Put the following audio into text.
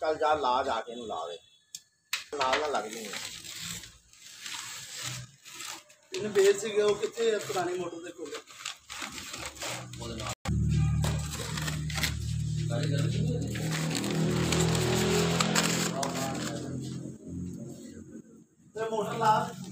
ਚੱਲ ਜਾ, ਲਾ ਜਾ ਕੇ ਇਹਨੂੰ, ਲਾ ਦੇ। ਨਾਲ ਨਾ ਲੱਗ ਜੂਗੀ ਇਹਨੇ ਬੇਸ ਸੀਗਾ, ਉਹ ਕਿੱਥੇ ਹੈ ਪੁਰਾਣੀ ਮੋਟਰ ਦੇ ਕੋਲ। ਉਹਦੇ ਮੋਟਰ ਲਾ।